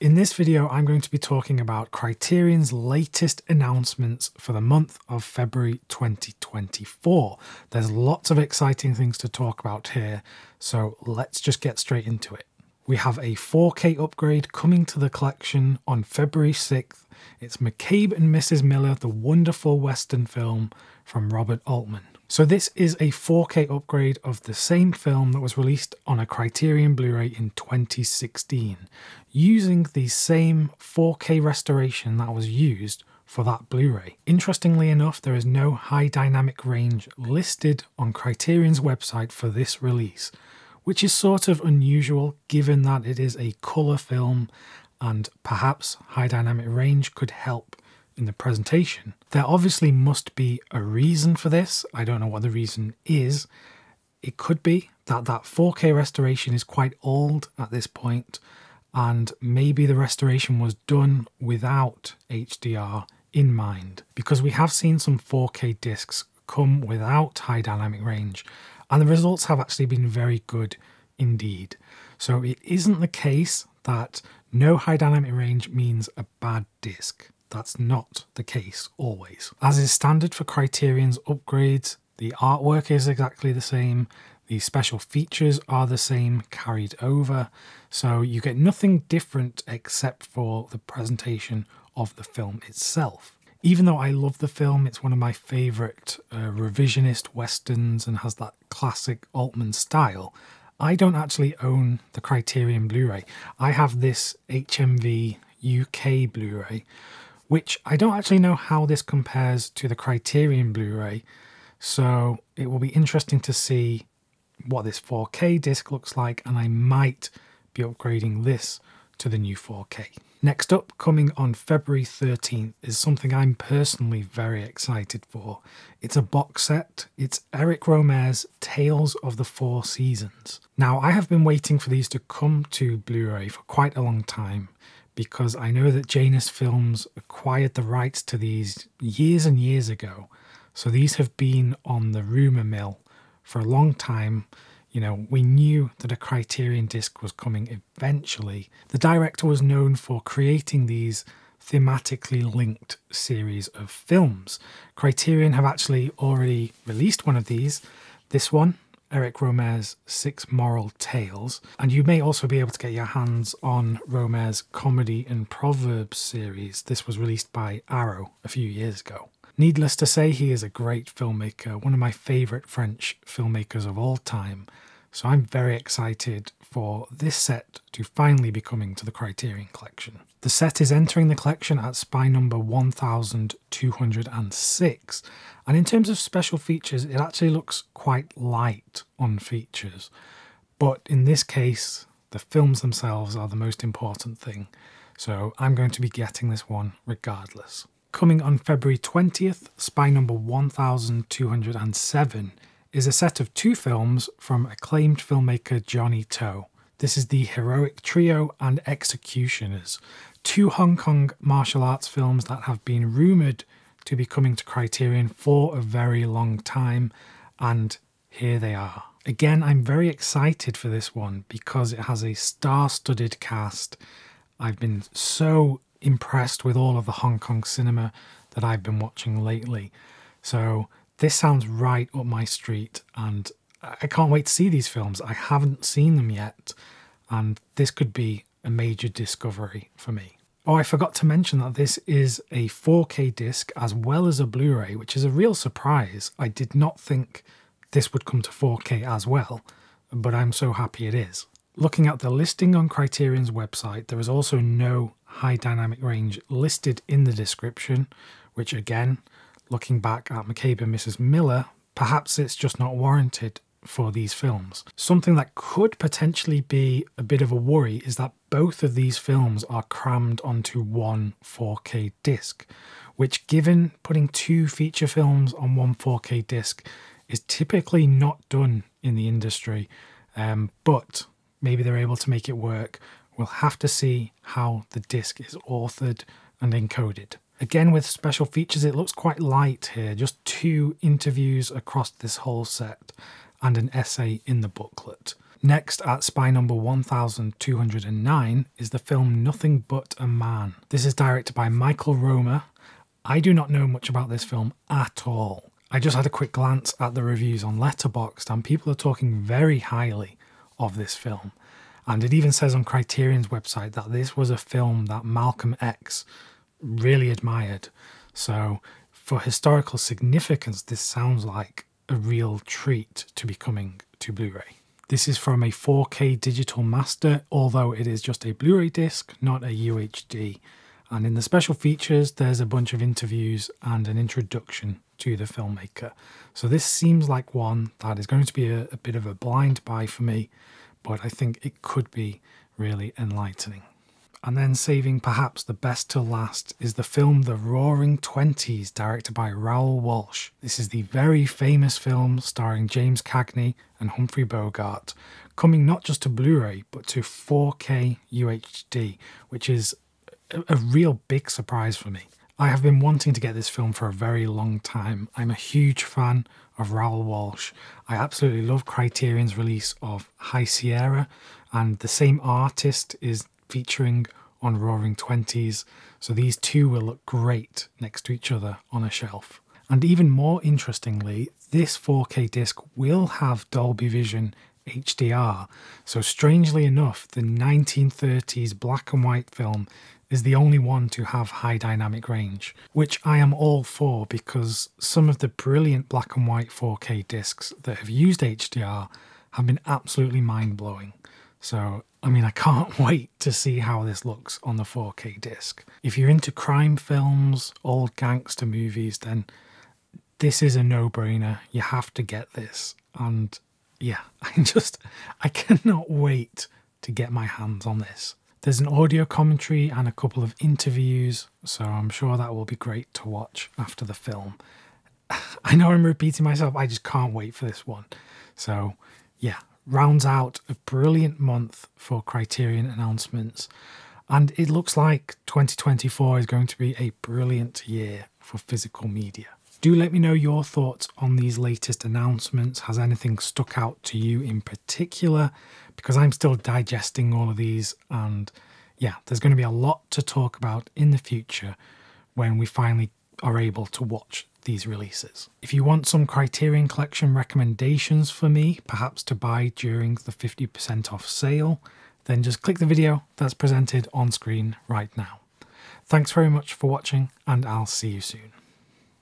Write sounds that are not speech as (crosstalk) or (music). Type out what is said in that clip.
In this video, I'm going to be talking about Criterion's latest announcements for the month of February 2024. There's lots of exciting things to talk about here, so let's just get straight into it. We have a 4K upgrade coming to the collection on February 6th. It's McCabe and Mrs. Miller, the wonderful Western film from Robert Altman. So this is a 4K upgrade of the same film that was released on a Criterion Blu-ray in 2016, using the same 4K restoration that was used for that Blu-ray. Interestingly enough, there is no high dynamic range listed on Criterion's website for this release, which is sort of unusual given that it is a colour film and perhaps high dynamic range could help in the presentation. There obviously must be a reason for this. I don't know what the reason is. It could be that that 4K restoration is quite old at this point, and maybe the restoration was done without HDR in mind, because we have seen some 4K discs come without high dynamic range, and the results have actually been very good indeed. So it isn't the case that no high dynamic range means a bad disc. That's not the case always. As is standard for Criterion's upgrades, the artwork is exactly the same, the special features are the same carried over, so you get nothing different except for the presentation of the film itself. Even though I love the film, it's one of my favourite uh, revisionist westerns and has that classic Altman style, I don't actually own the Criterion Blu-ray. I have this HMV UK Blu-ray, which I don't actually know how this compares to the Criterion Blu-ray, so it will be interesting to see what this 4K disc looks like, and I might be upgrading this to the new 4K. Next up, coming on February 13th, is something I'm personally very excited for. It's a box set. It's Eric Rohmer's Tales of the Four Seasons. Now, I have been waiting for these to come to Blu-ray for quite a long time because I know that Janus Films acquired the rights to these years and years ago. So these have been on the rumour mill for a long time. You know, we knew that a Criterion disc was coming eventually. The director was known for creating these thematically linked series of films. Criterion have actually already released one of these. This one, Eric Rohmer's Six Moral Tales, and you may also be able to get your hands on Rohmer's Comedy and Proverbs series. This was released by Arrow a few years ago. Needless to say, he is a great filmmaker, one of my favourite French filmmakers of all time, so I'm very excited for this set to finally be coming to the Criterion Collection. The set is entering the collection at spine number 1206, and in terms of special features, it actually looks quite light on features. But in this case, the films themselves are the most important thing, so I'm going to be getting this one regardless. Coming on February 20th, spine number 1207 is a set of two films from acclaimed filmmaker Johnny To. This is the Heroic Trio and Executioners, two Hong Kong martial arts films that have been rumoured to be coming to Criterion for a very long time, and here they are. Again, I'm very excited for this one because it has a star studded cast. I've been so impressed with all of the Hong Kong cinema that I've been watching lately. So this sounds right up my street, and I can't wait to see these films. I haven't seen them yet, and this could be a major discovery for me. Oh, I forgot to mention that this is a 4K disc as well as a Blu ray, which is a real surprise. I did not think this would come to 4K as well, but I'm so happy it is. Looking at the listing on Criterion's website, there is also no high dynamic range listed in the description, which again, looking back at McCabe and Mrs. Miller, perhaps it's just not warranted for these films. Something that could potentially be a bit of a worry is that both of these films are crammed onto one 4K disc, which, given putting two feature films on one 4K disc, is typically not done in the industry. Um, but maybe they're able to make it work. We'll have to see how the disc is authored and encoded. Again, with special features, it looks quite light here, just two interviews across this whole set and an essay in the booklet. Next, at spine number 1209, is the film Nothing But a Man. This is directed by Michael Roemer. I do not know much about this film at all. I just had a quick glance at the reviews on Letterboxd, and people are talking very highly of this film. And it even says on Criterion's website that this was a film that Malcolm X really admired. So, for historical significance, this sounds like a real treat to be coming to Blu ray. This is from a 4K digital master, although it is just a Blu ray disc, not a UHD. And in the special features, there's a bunch of interviews and an introduction to the filmmaker. So this seems like one that is going to be a, a bit of a blind buy for me, but I think it could be really enlightening. And then saving perhaps the best to last is the film The Roaring Twenties, directed by Raoul Walsh. This is the very famous film starring James Cagney and Humphrey Bogart, coming not just to Blu ray but to 4K UHD, which is a real big surprise for me. I have been wanting to get this film for a very long time. I'm a huge fan of Raoul Walsh. I absolutely love Criterion's release of High Sierra, and the same artist is featuring on Roaring Twenties, so these two will look great next to each other on a shelf. And even more interestingly, this 4K disc will have Dolby Vision HDR. So, strangely enough, the 1930s black and white film is the only one to have high dynamic range, which I am all for because some of the brilliant black and white 4K discs that have used HDR have been absolutely mind blowing. So, I mean, I can't (laughs) wait to see how this looks on the 4K disc. If you're into crime films, old gangster movies, then this is a no brainer. You have to get this. And yeah, (laughs) I just, I cannot wait to get my hands on this. There's an audio commentary and a couple of interviews, so I'm sure that will be great to watch after the film. (laughs) I know I'm repeating myself, I just can't wait for this one. So, yeah, rounds out a brilliant month for Criterion announcements, and it looks like 2024 is going to be a brilliant year for physical media. Do let me know your thoughts on these latest announcements. Has anything stuck out to you in particular? Because I'm still digesting all of these, and yeah, there's going to be a lot to talk about in the future when we finally are able to watch these releases. If you want some Criterion Collection recommendations for me, perhaps to buy during the 50% off sale, then just click the video that's presented on screen right now. Thanks very much for watching, and I'll see you soon.